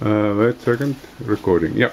Uh, wait a second. Recording. Yeah.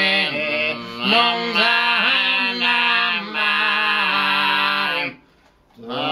long time, long time.